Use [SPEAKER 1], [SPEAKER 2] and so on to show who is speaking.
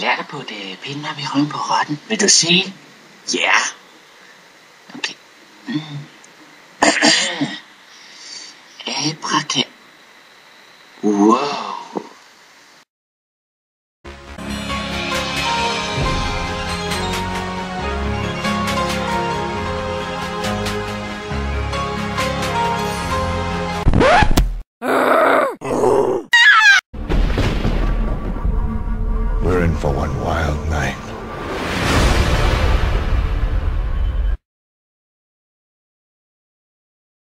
[SPEAKER 1] latter på det pinder vi røven på rotten. Vil du sige? Ja. Okay. Mm. Abrakadabra.
[SPEAKER 2] We're in for one wild night.